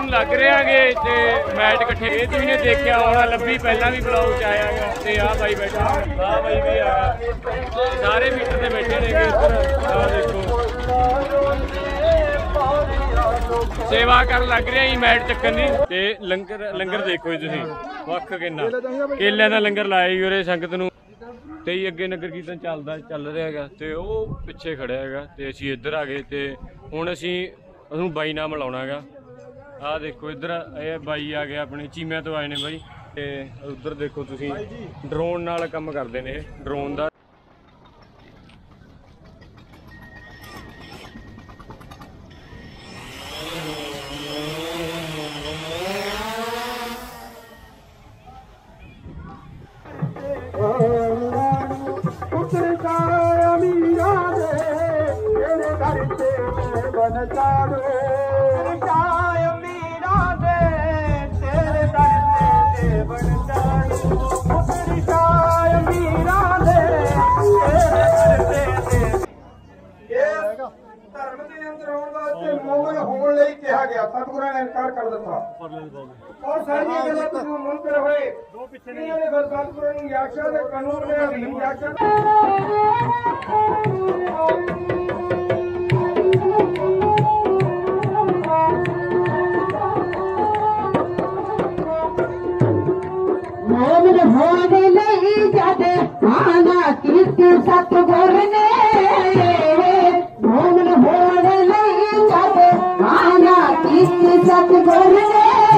ਸੇਵਾ ਲੱਗ ਰਿਆਂਗੇ ਤੇ ਮੈਚ ਇਕੱਠੇ ਇਹ ਤੁਸੀਂ ਨੇ ਦੇਖਿਆ ਹੋਣਾ ਲੱਭੀ ਪਹਿਲਾਂ ਵੀ ਬਲੌਗ ਚ ਆਇਆਗਾ ਤੇ ਆਹ ਬਾਈ ਬੈਠਾ, ਆਹ ਬਾਈ ਵੀ ਆ ਸਾਰੇ ਮੀਟਰ ਤੇ ਬੈਠੇ ਨੇਗੇ ਇੱਧਰ, ਆਹ ਦੇਖੋ। ਸੇਵਾ ਕਰਨ ਲੱਗ ਰਿਹਾ ਜੀ ਮੈਟ ਚੱਕਣ ਦੀ। ਤੇ ਲੰਗਰ ਲੰਗਰ ਦੇਖੋ ਜੀ ਤੁਸੀਂ, ਵੱਖ ਕਿੰਨਾ। ਕੇਲਿਆਂ ਦਾ ਲੰਗਰ ਲਾਇਆ ਜੀ ਉਰੇ ਸੰਗਤ ਨੂੰ। ਤੇ ਹੀ ਅੱਗੇ ਨਗਰ ਕੀਰਤਨ ਚੱਲਦਾ, ਚੱਲ ਰਿਹਾ ਹੈਗਾ ਤੇ ਉਹ ਪਿੱਛੇ ਖੜਿਆ ਹੈਗਾ ਤੇ ਅਸੀਂ ਇੱਧਰ ਆ ਗਏ ਤੇ ਹੁਣ ਅਸੀਂ ਉਹਨੂੰ ਬਾਈ ਨਾਲ ਮਿਲਾਉਣਾ ਹੈਗਾ ਆਹ ਦੇਖੋ, ਇੱਧਰ ਇਹ ਬਾਈ ਆ ਗਿਆ ਆਪਣੇ, ਚੀਮਿਆਂ ਤੋਂ ਆਏ ਨੇ ਬਾਈ। ਤੇ ਉੱਧਰ ਦੇਖੋ ਤੁਸੀਂ ਡਰੋਨ ਨਾਲ ਕੰਮ ਕਰਦੇ ਨੇ ਇਹ ਡਰੋਨ ਦਾ ਇਨਕਾਰ ਕਰ ਦਿੱਤਾ। ਔਰ ਸਾਰੀਆਂ ਗੱਲਾਂ ਤੋਂ ਮੁਨਕਰ ਹੋਏ ਦੋ ਪਿੱਛੇ ਨਹੀਂ। ਇਹਨੇ ਸਤਿਗੁਰਾਂ ਨੂੰ ਯਾਕਸ਼ਾ ਦੇ ਕਾਨੂੰਨ ਦੇ ਅਧੀਨ ਹੋਣ ਦੇ ਲਈ ਜਦ ਆਨਾ ਕੀਤੀ ਸਤਗੁਰ ਨੇ। ਸਤਗੁਰ ਨੇ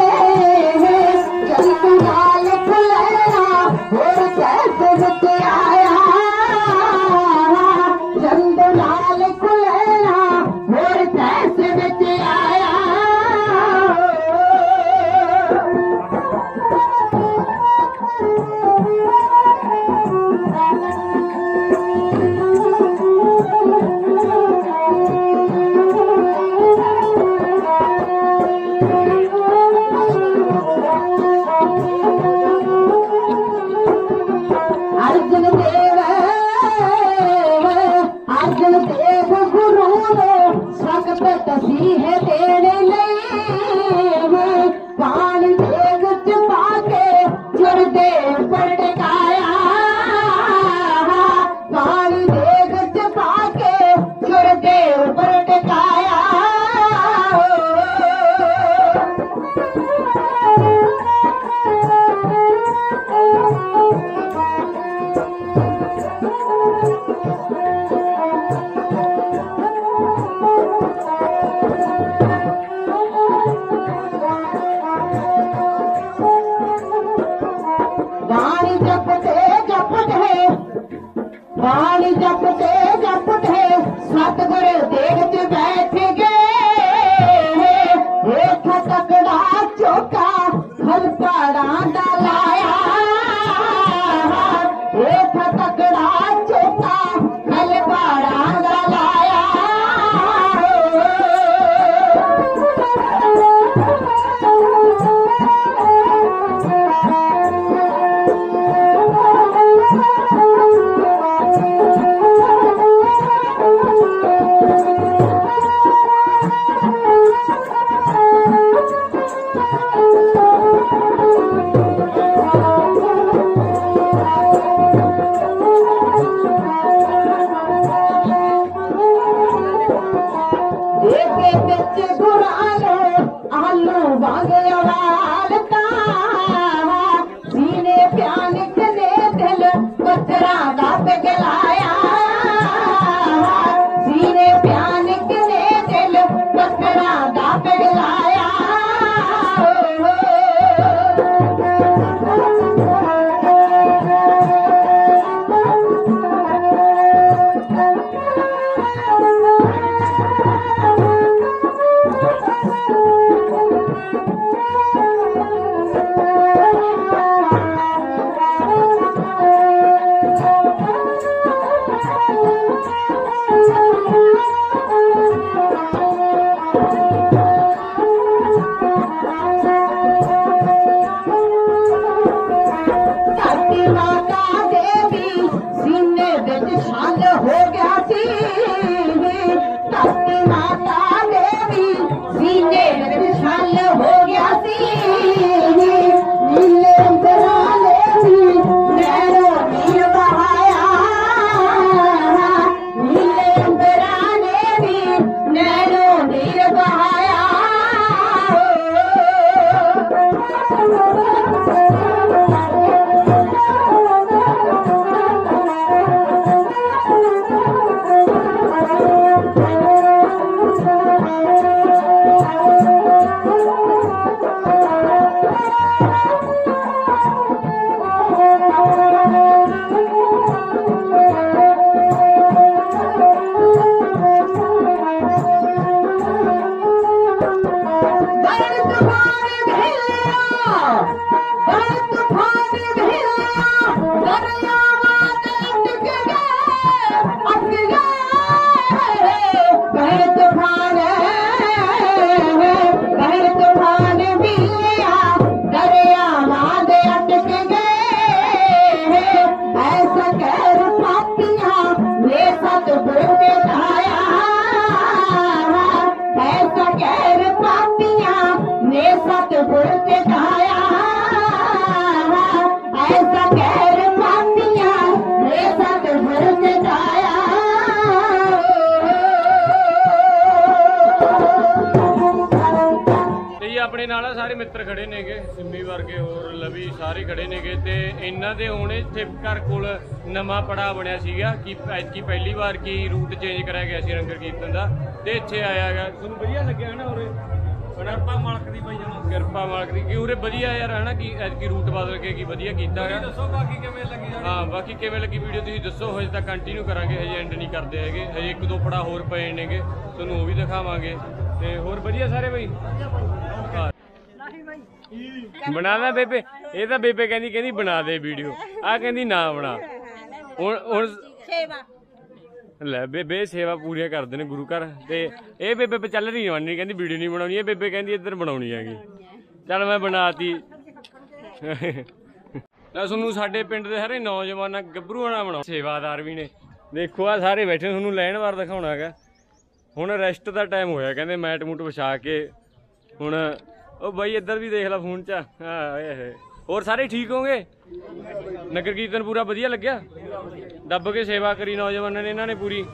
ਆਪਣੇ ਨਾਲ ਆ ਸਾਰੇ ਮਿੱਤਰ ਖੜੇ ਨੇਗੇ। ਸਿੰਮੀ ਵਰਗੇ ਹੋਰ ਲਵੀ ਸਾਰੇ ਖੜੇ ਨੇਗੇ ਤੇ ਇਹਨਾਂ ਦੇ ਹੁਣ ਇੱਥੇ ਘਰ ਕੋਲ ਨਵਾਂ ਪੜਾ ਬਣਿਆ ਸੀਗਾ ਕਿ ਐਤਕੀ ਪਹਿਲੀ ਵਾਰ ਕੀ ਰੂਟ ਚੇਂਜ ਕਰਿਆ ਗਿਆ ਸੀ ਨਗਰ ਕੀਰਤਨ ਦਾ ਤੇ ਇੱਥੇ ਆਇਆ ਹੈਗਾ। ਤੁਹਾਨੂੰ ਵਧੀਆ ਲੱਗਿਆ ਹਨਾ ਉਰੇ? ਕਿਰਪਾ ਮਾਲਕ ਦੀ ਭਾਈ ਜਮਾ। ਕਿਰਪਾ ਮਾਲਕ ਦੀ। ਕਿ ਉਰੇ ਵਧੀਆ ਯਾਰ ਹਨਾ ਕਿ ਐਤਕੀ ਰੂਟ ਬਦਲ ਕੇ ਕੀ ਵਧੀਆ ਕੀਤਾ ਹੈਗਾ। ਦੱਸੋ ਬਾਕੀ ਕਿਵੇਂ ਲੱਗੀ ਹਾਂ ਬਾਕੀ ਕਿਵੇਂ ਲੱਗੀ ਵੀਡੀਓ ਤੁਸੀਂ ਦੱਸੋ ਹਜੇ ਤਾਂ ਕੰਟੀਨਿਊ ਕਰਾਂਗੇ ਹਜੇ ਐਂਡ ਨਹੀਂ ਕਰਦੇ ਹੈਗੇ। ਹਜੇ ਇੱਕ ਦੋ ਪੜਾ ਹੋਰ ਪਏ ਨੇਗੇ ਤੁਹਾਨੂੰ ਉਹ ਵੀ ਦਿਖਾਵਾਂਗੇ। ਤੇ ਹੋਰ ਵਧੀਆ ਸਾਰੇ ਬਈ? ਹਾਂ ਬਣਾ ਲੈ ਬੇਬੇ। ਇਹ ਤਾਂ ਬੇਬੇ ਕਹਿੰਦੀ ਕਹਿੰਦੀ ਬਣਾ ਦੇ ਵੀਡੀਓ। ਆ ਕਹਿੰਦੀ ਨਾ ਬਣਾ। ਹੁਣ ਹੁਣ ਸੇਵਾ। ਲੈ ਬੇਬੇ ਸੇਵਾ ਪੂਰੀਆਂ ਕਰਦੇ ਨੇ ਗੁਰੂ ਘਰ। ਤੇ ਇਹ ਬੇਬੇ ਪੇ ਚੱਲ ਰਹੀ ਜਵਾਨੀ ਕਹਿੰਦੀ ਵੀਡੀਓ ਨਹੀਂ ਬਣਾਉਣੀ। ਇਹ ਬੇਬੇ ਕਹਿੰਦੀ ਇੱਧਰ ਬਣਾਉਣੀ ਹੈਗੀ। ਚੱਲ ਮੈਂ ਬਣਾਤੀ। ਲੈ ਤੁਹਾਨੂੰ ਸਾਡੇ ਪਿੰਡ ਦੇ ਸਾਰੇ ਨੌਜਵਾਨਾਂ ਗੱਭਰੂਆਂ ਨਾਲ ਬਣਾਉ ਸੇਵਾਦਾਰ ਵੀ ਨੇ। ਦੇਖੋ ਆ ਸਾਰੇ ਬੈਠੇ ਤੁਹਾਨੂੰ ਲੈਣ ਵਾਰ ਦਿਖਾਉਣਾ ਹੈਗਾ। ਹੁਣ ਰੈਸਟ ਦਾ ਟਾਈਮ ਹੋਇਆ ਕਹਿੰਦੇ ਮੈਟ ਮੂਟ ਵਿਛਾ ਕੇ। ਹੁਣ ਉਹ ਬਾਈ ਇੱਧਰ ਵੀ ਦੇਖ ਲੈ ਫੋਨ 'ਚ ਹਾਂ ਓਏ ਹੋਏ। ਹੋਰ ਸਾਰੇ ਠੀਕ ਹੋਗੇ ਨਗਰ ਕੀਰਤਨ ਪੂਰਾ ਵਧੀਆ ਲੱਗਿਆ? ਦੱਬ ਕੇ ਸੇਵਾ ਕਰੀ ਨੌਜਵਾਨਾਂ ਨੇ ਇਹਨਾਂ ਨੇ ਪੂਰੀ।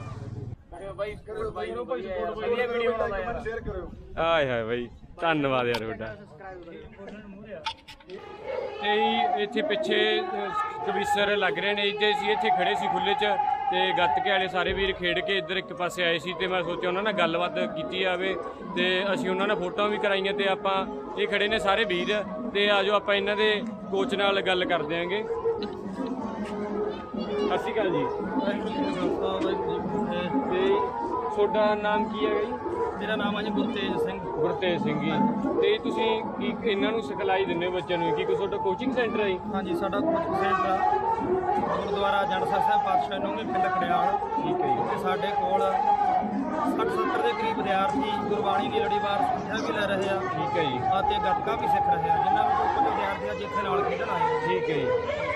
ਆਏ ਹਾਏ ਬਾਈ ਧੰਨਵਾਦ ਯਾਰ ਤੁਹਾਡਾ। ਤੇ ਇੱਥੇ ਪਿੱਛੇ ਕਵੀਸਰ ਲੱਗ ਰਹੇ ਨੇ ਇੱਥੇ ਸੀ ਇੱਥੇ ਖੜੇ ਸੀ ਖੁੱਲੇ 'ਚ ਤੇ ਗੱਤਕੇ ਵਾਲੇ ਸਾਰੇ ਵੀਰ ਖੇਡ ਕੇ ਇੱਧਰ ਇੱਕ ਪਾਸੇ ਆਏ ਸੀ ਤੇ ਮੈਂ ਸੋਚਿਆ ਉਹਨਾਂ ਨਾਲ ਗੱਲਬਾਤ ਕੀਤੀ ਜਾਵੇ ਤੇ ਅਸੀਂ ਉਹਨਾਂ ਨਾਲ ਫੋਟੋਆਂ ਵੀ ਕਰਾਈਆਂ ਤੇ ਆਪਾਂ ਇਹ ਖੜੇ ਨੇ ਸਾਰੇ ਵੀਰ ਤੇ ਆਜੋ ਆਪਾਂ ਇਹਨਾਂ ਦੇ ਕੋਚ ਨਾਲ ਗੱਲ ਕਰਦੇ ਆਂਗੇ। ਸਤਿ ਸ਼੍ਰੀ ਅਕਾਲ ਜੀ। ਤੇ ਤੁਹਾਡਾ ਨਾਮ ਕੀ ਹੈਗਾ ਜੀ? ਮੇਰਾ ਨਾਮ ਹੈ ਜੀ ਗੁਰਤੇਜ ਸਿੰਘ। ਗੁਰਤੇਜ ਸਿੰਘ ਜੀ। ਤੇ ਤੁਸੀਂ ਕੀ ਇਹਨਾਂ ਨੂੰ ਸਿਖਲਾਈ ਦਿੰਦੇ ਹੋ ਬੱਚਿਆਂ ਨੂੰ ਕੀ ਕੋਈ ਤੁਹਾਡਾ ਕੋਚਿੰਗ ਸੈਂਟਰ ਹੈ ਜੀ? ਹਾਂਜੀ ਸਾਡਾ ਕੋਚਿੰਗ ਸੈਂਟਰ ਗੁਰਦੁਆਰਾ ਜੰਡਸਰ ਸਾਹਿਬ ਪਾਤਸ਼ਾਹ ਨੌਵੀਂ ਪਿੰਡ ਖੜਿਆਲ। ਠੀਕ ਹੈ ਜੀ। ਤੇ ਸਾਡੇ ਕੋਲ 60-70 ਦੇ ਕਰੀਬ ਵਿਦਿਆਰਥੀ ਗੁਰਬਾਣੀ ਦੀ ਲੜੀਵਾਰ ਸਿੱਖਿਆ ਵੀ ਲੈ ਰਹੇ ਆ। ਠੀਕ ਹੈ ਜੀ। ਅਤੇ ਗੱਤਕਾ ਵੀ ਸਿੱਖ ਰਹੇ ਆ ਜਿਨ੍ਹਾਂ ਵਿੱਚੋਂ ਕੁਝ ਵਿਦਿਆਰਥੀ ਅੱਜ ਨਾਲ ਖੇਡਣ ਆਏ ਆ। ਠੀਕ ਹੈ ਜੀ।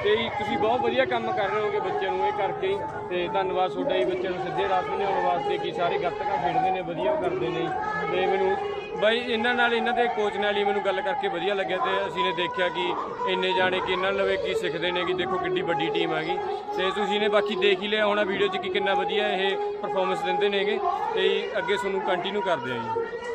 ਤੇ ਜੀ, ਤੁਸੀਂ ਬਹੁਤ ਵਧੀਆ ਕੰਮ ਕਰ ਰਹੇ ਹੋਗੇ ਬੱਚਿਆਂ ਨੂੰ ਇਹ ਕਰਕੇ ਹੀ। ਤੇ ਧੰਨਵਾਦ ਤੁਹਾਡਾ ਜੀ ਬੱਚਿਆਂ ਨੂੰ ਸਿੱਧੇ ਰਾਹ ਤੇ ਲਿਆਉਣ ਵਾਸਤੇ ਕਿ ਸਾਰੇ ਗੱਤਕਾ ਖੇਡਦੇ ਨੇ, ਵਧੀਆ ਕਰਦੇ ਨੇ। ਤੇ ਮੈਨੂੰ ਬਾਈ ਇਹਨਾਂ ਨਾਲ ਇਹਨਾਂ ਦੇ ਕੋਚ ਨਾਲ ਹੀ ਮੈਨੂੰ ਗੱਲ ਕਰਕੇ ਵਧੀਆ ਲੱਗਿਆ ਤੇ ਅਸੀਂ ਨੇ ਦੇਖਿਆ ਕਿ ਇੰਨੇ ਜਾਣੇ ਕਿ ਇਹਨਾਂ ਲਵੇ ਕੀ ਸਿੱਖਦੇ ਨੇ ਕਿ ਦੇਖੋ ਕਿੱਡੀ ਵੱਡੀ ਟੀਮ ਹੈਗੀ ਤੇ ਤੁਸੀਂ ਨੇ ਬਾਕੀ ਦੇਖ ਹੀ ਲਿਆ, ਹੋਣਾ ਵੀਡੀਓ 'ਚ ਕਿ ਕਿੰਨਾ ਵਧੀਆ ਇਹ ਪਰਫਾਰਮੈਂਸ ਦਿੰਦੇ ਨੇਗੇ। ਤੇ ਜੀ, ਅੱਗੇ ਤੁਹਾਨੂੰ ਕੰਟੀਨਿਊ ਕਰਦੇ ਆ ਜੀ।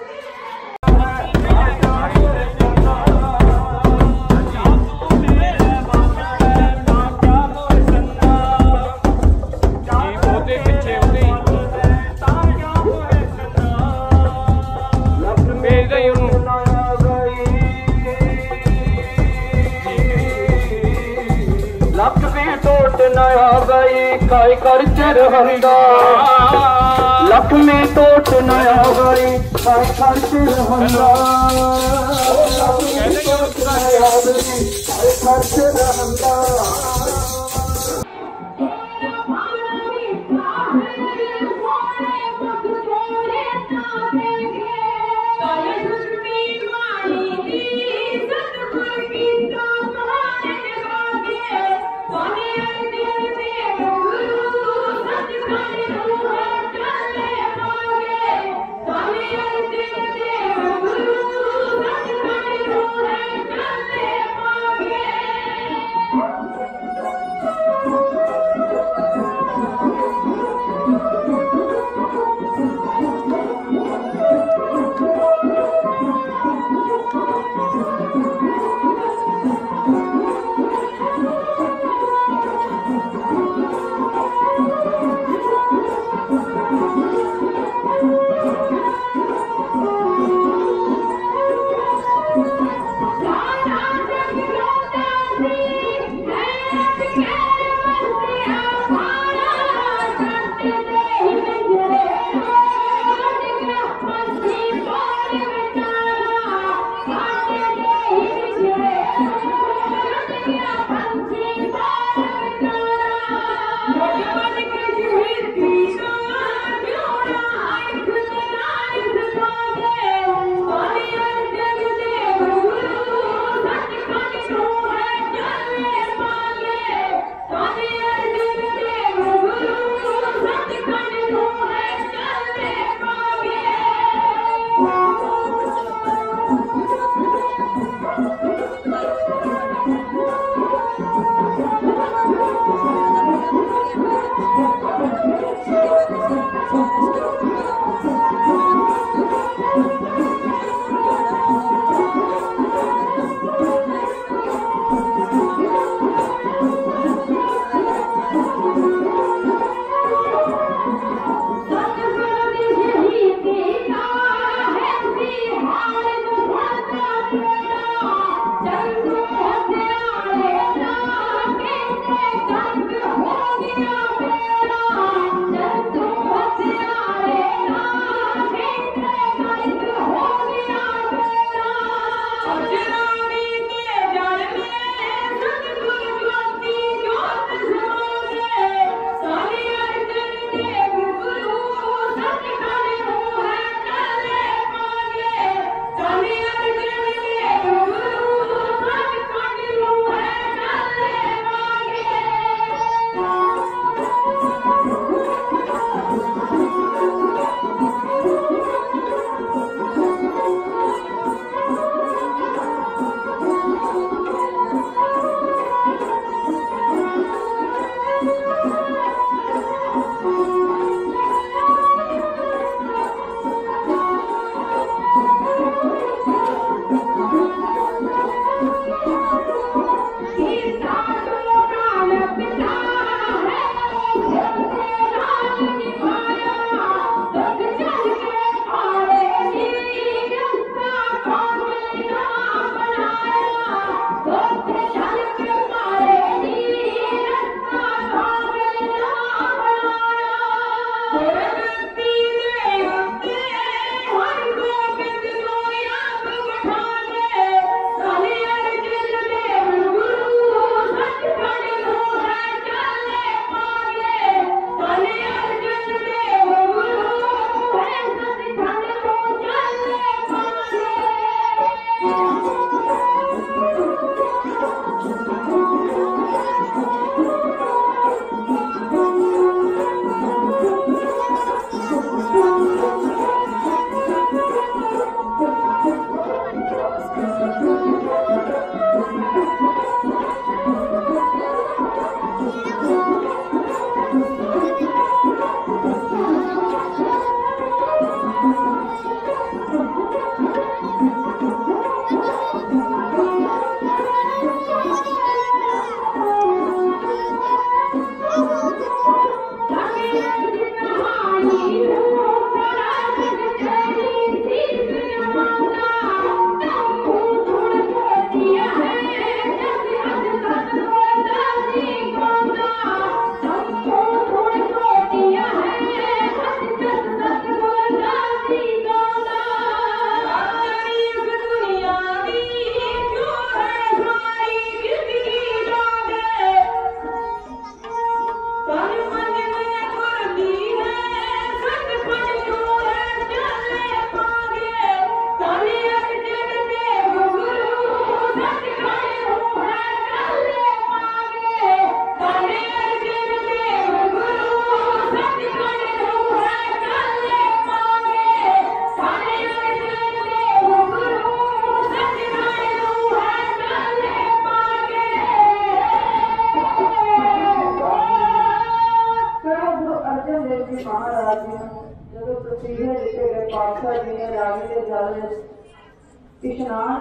ਹੰਦਾ ਵੀ ਟੋਟ ਨਾ ਆ ਗਈ ਕਾਇ ਕਰ ਚਿਰ ਹੰਦਾ ਵੀ ਟੋਟ ਨਾ ਆ ਗਈ ਕਾਇ ਕਰ ਚਿਰ ਹੰਦਾ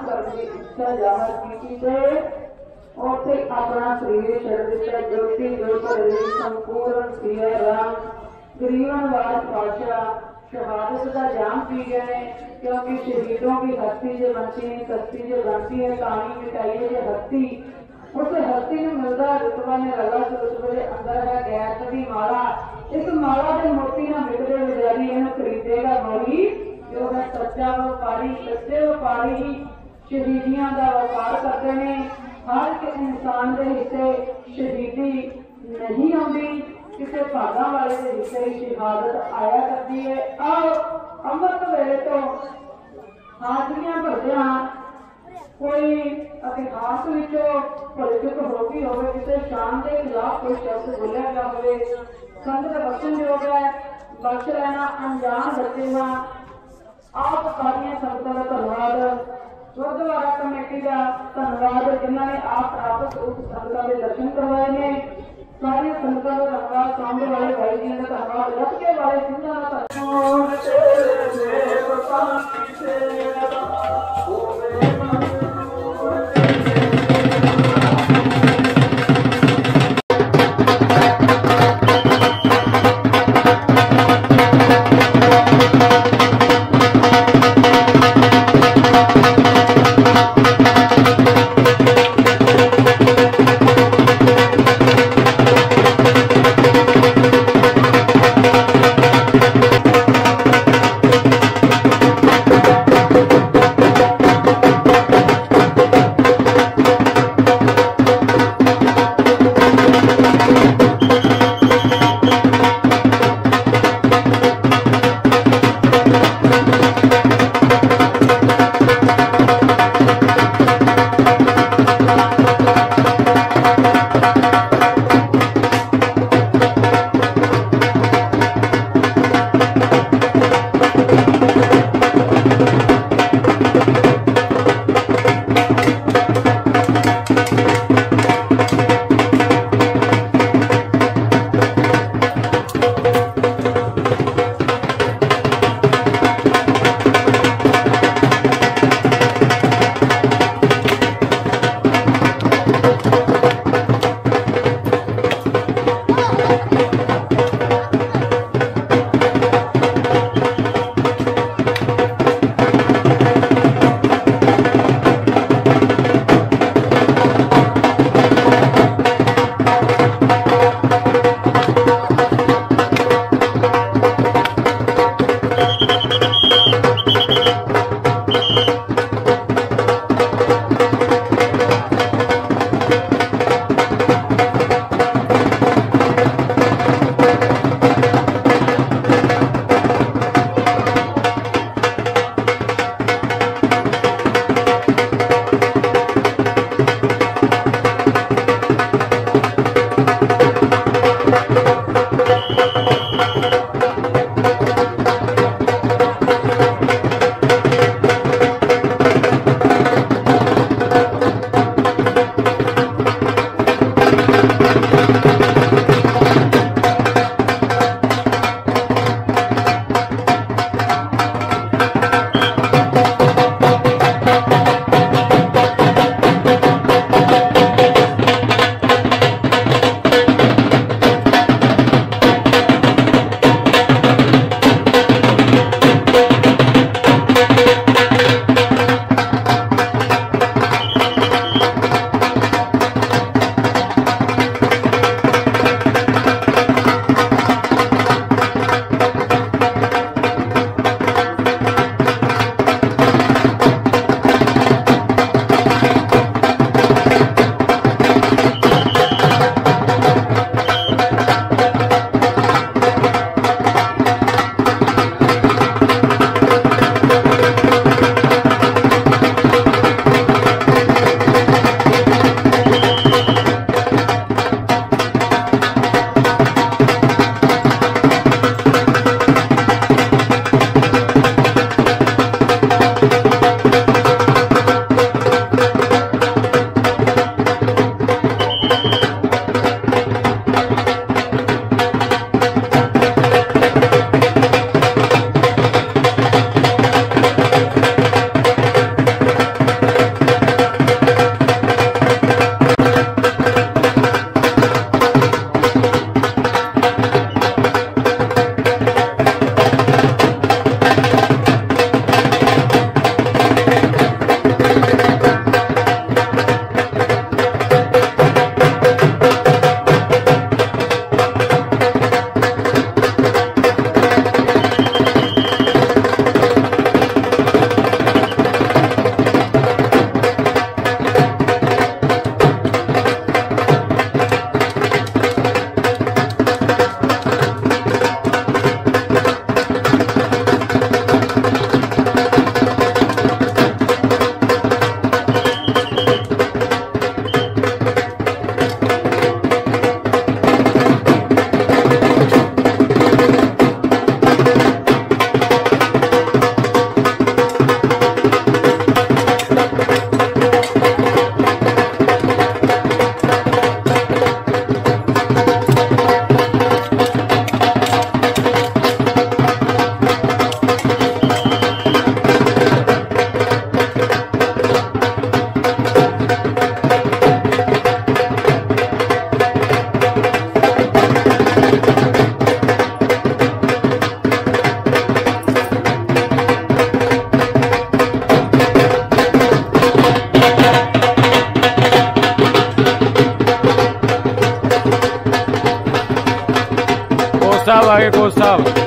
ਕਰਨ ਦੀ ਇੱਛਾ ਜ਼ਾਹਰ ਕੀਤੀ ਤੇ ਉੱਥੇ ਆਪਣਾ ਸਰੀਰ ਛੱਡ ਦਿੱਤਾ ਜੋਤੀ ਜੋਤ ਲਈ ਸੰਪੂਰਨ ਸਿਆ ਰਾਮ ਗਰੀਬਨ ਵਾਰ ਪਾਸ਼ਾ शहादत का जाम पी गए क्योंकि शहीदों की हस्ती जो बनती है कस्ती जो बनती है कहानी मिटाई है जो हस्ती उस हस्ती ਨੂੰ ਮਿਲਦਾ ਰੁਤਬਾ ਨੇ ਰਲਾ ਤੇ ਰੁਤਬੇ ਦੇ ਅੰਦਰ ਹੈ ਗੈਸ ਦੀ ਮਾਲਾ ਇਸ ਮਾਲਾ ਦੇ ਮੋਤੀ ਨਾਲ ਵਿਕਦੇ ਵਿਚਾਰੀ ਇਹਨੂੰ ਖਰੀਦੇਗਾ ਮੋਰੀ ਜੋ ਹੈ ਸੱਚਾ ਵਪਾਰੀ ਸੱਚੇ ਵਪਾਰੀ ਹੀ ਸ਼ਹੀਦੀਆਂ ਦਾ ਵਪਾਰ ਕਰਦੇ ਨੇ। ਹਰ ਇੱਕ ਇਨਸਾਨ ਦੇ ਹਿੱਸੇ ਸ਼ਹੀਦੀ ਨਹੀਂ ਆਉਂਦੀ। ਕਿਸੇ ਭਾਗਾਂ ਵਾਲੇ ਦੇ ਹਿੱਸੇ ਸ਼ਹਾਦਤ ਆਇਆ ਕਰਦੀ ਹੈ ਆਓ, ਅੰਮ੍ਰਿਤ ਵੇਲੇ ਤੋਂ ਹਾਜ਼ਰੀਆਂ ਭਰਦਿਆਂ ਕੋਈ ਇਤਿਹਾਸ ਵਿੱਚੋਂ ਭੁੱਲ ਚੁੱਕ ਹੋਵੇ, ਕਿਸੇ ਸ਼ਾਨ ਦੇ ਖਿਲਾਫ ਕੋਈ ਸ਼ਬਦ ਬੋਲਿਆ ਗਿਆ ਹੋਵੇ ਸੰਗਤ ਬਖਸ਼ਣਯੋਗ ਹੈ। ਬਖਸ਼ ਲੈਣਾ ਅਣਜਾਣ ਬੱਚੇ ਆਪ ਸਾਰੀਆਂ ਸੰਗਤਾਂ ਦਾ ਧੰਨਵਾਦ। ਗੁਰਦੁਆਰਾ ਕਮੇਟੀ ਦਾ ਧੰਨਵਾਦ ਜਿਨ੍ਹਾਂ ਨੇ ਆਪ ਆਪਸ ਰੂਪ ਸੰਗਤਾਂ ਦੇ ਦਰਸ਼ਨ ਕਰਵਾਏ ਨੇ। ਸਾਰੀਆਂ ਸੰਗਤਾਂ ਦਾ ਧੰਨਵਾਦ ਸਾਹਮਣੇ ਵਾਲੇ ਭਾਈ ਜੀ ਦਾ ਧੰਨਵਾਦ, ਰੱਬ ਵਾਲੇ ਸਿੰਘਾਂ ਦਾ ਧੰਨਵਾਦ। ਲਾਗੇ ਕੋਚ ਸਾਹਿਬ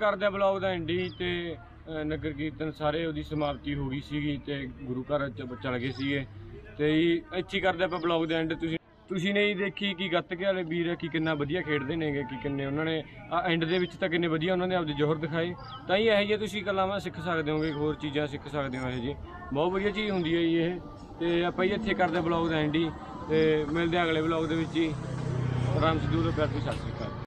ਕਰਦੇ ਆ ਬਲੌਗ ਦਾ ਐਂਡੀ ਤੇ ਅ, ਨਗਰ ਕੀਰਤਨ ਸਾਰੇ ਉਹਦੀ ਸਮਾਪਤੀ ਹੋ ਗਈ ਸੀਗੀ ਤੇ ਗੁਰੂ ਘਰ ਚ ਚਲ ਗਏ ਸੀਗੇ। ਤੇ ਜੀ ਇੱਥੇ ਹੀ ਕਰਦੇ ਆਪਾਂ ਬਲੌਗ ਦਾ ਐਂਡ ਤੁਸੀਂ ਤੁਸੀਂ ਨੇ ਹੀ ਦੇਖੀ ਕਿ ਗੱਤਕੇ ਵਾਲੇ ਵੀਰ ਕਿ ਕਿੰਨਾ ਵਧੀਆ ਖੇਡਦੇ ਨੇਗੇ ਕਿ ਕਿੰਨੇ ਉਹਨਾਂ ਨੇ ਐਂਡ ਦੇ ਵਿੱਚ ਤਾਂ ਕਿੰਨੇ ਵਧੀਆ ਉਹਨਾਂ ਨੇ ਆਪਦੇ ਜੋਹਰ ਦਿਖਾਏ। ਤਾਂ ਹੀ ਇਹੋ ਜਿਹੇ ਤੁਸੀਂ ਕਲਾਵਾਂ ਸਿੱਖ ਸਕਦੇ ਹੋਗੇ ਹੋਰ ਚੀਜ਼ਾਂ ਸਿੱਖ ਸਕਦੇ ਹੋ ਇਹੋ ਜਿਹੀ। ਬਹੁਤ ਵਧੀਆ ਚੀਜ਼ ਹੁੰਦੀ ਹੈ ਜੀ ਇਹ। ਤੇ ਆਪਾਂ ਜੀ ਇੱਥੇ ਕਰਦੇ ਬਲੌਗ ਦਾ ਐਂਡ ਹੀ ਤੇ ਮਿਲਦੇ ਹਾਂ ਅਗਲੇ ਵਲੌਗ ਦੇ ਵਿੱਚ ਹੀ ਰਾਮ ਸਿੱਧੂ ਦੇ ਪਿਆਰ ਦੀ ਸਤਿ ਸ਼੍ਰੀ ਅਕਾਲ।